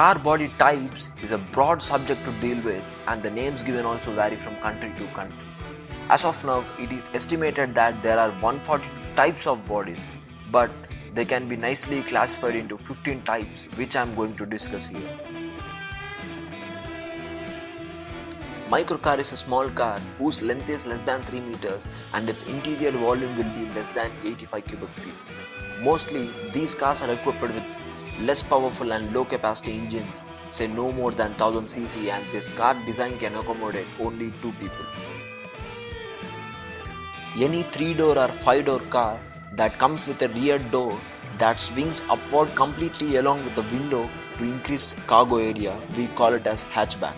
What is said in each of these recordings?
Car body types is a broad subject to deal with, and the names given also vary from country to country. As of now, it is estimated that there are 142 types of bodies, but they can be nicely classified into 15 types, which I am going to discuss here. Microcar is a small car whose length is less than 3 meters and its interior volume will be less than 85 cubic feet. Mostly, these cars are equipped with less powerful and low capacity engines, say no more than 1000 cc, and this car design can accommodate only two people. Any 3 door or 5 door car that comes with a rear door that swings upward completely along with the window to increase cargo area, we call it as hatchback.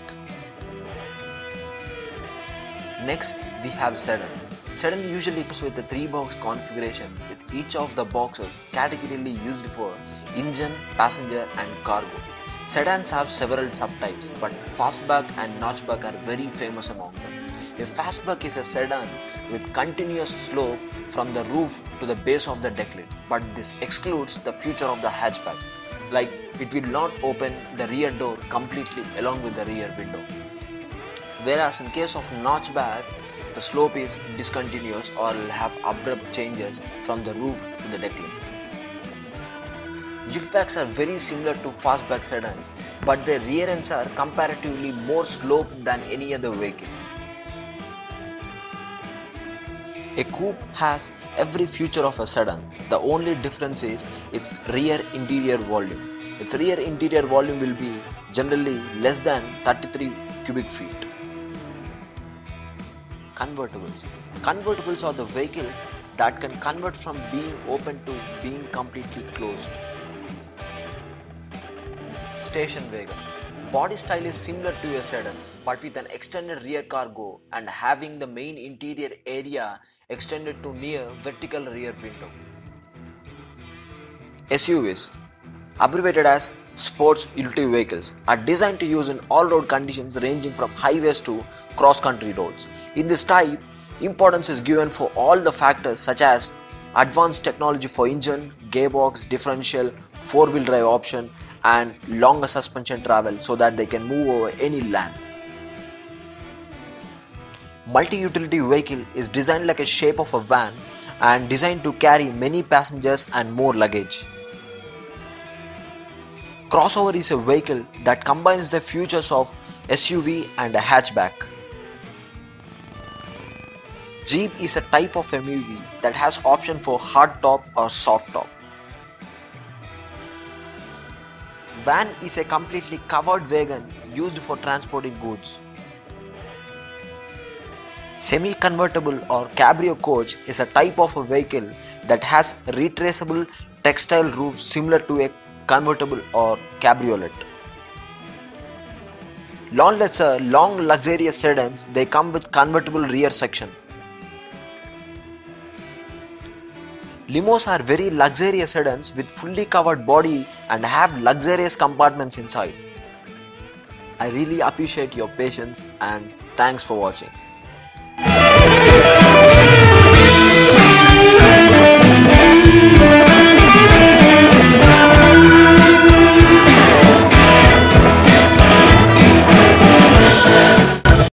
Next, we have sedan. Sedan usually comes with a three box configuration with each of the boxes categorically used for engine, passenger and cargo. Sedans have several subtypes but fastback and notchback are very famous among them. A fastback is a sedan with continuous slope from the roof to the base of the deck lid but this excludes the future of the hatchback like it will not open the rear door completely along with the rear window whereas in case of notchback the slope is discontinuous or will have abrupt changes from the roof to the deck lid. Liftbacks are very similar to fastback sedans but their rear ends are comparatively more sloped than any other vehicle. A coupe has every feature of a sedan. The only difference is its rear interior volume. Its rear interior volume will be generally less than 33 cubic feet. Convertibles. Convertibles are the vehicles that can convert from being open to being completely closed. Station wagon. Body style is similar to a sedan but with an extended rear cargo and having the main interior area extended to near vertical rear window. SUVs, abbreviated as sports utility vehicles, are designed to use in all road conditions ranging from highways to cross country roads. In this type, importance is given for all the factors such as advanced technology for engine, gearbox, differential, four wheel drive option, and longer suspension travel so that they can move over any land. Multi-utility vehicle is designed like a shape of a van and designed to carry many passengers and more luggage. Crossover is a vehicle that combines the features of SUV and a hatchback. Jeep is a type of MUV that has option for hard top or soft top. Van is a completely covered wagon used for transporting goods. Semi convertible or cabrio coach is a type of a vehicle that has retraceable textile roof similar to a convertible or cabriolet. Landaulets are long luxurious sedans, they come with convertible rear section. Limos are very luxurious sedans with fully covered body and have luxurious compartments inside. I really appreciate your patience and thanks for watching.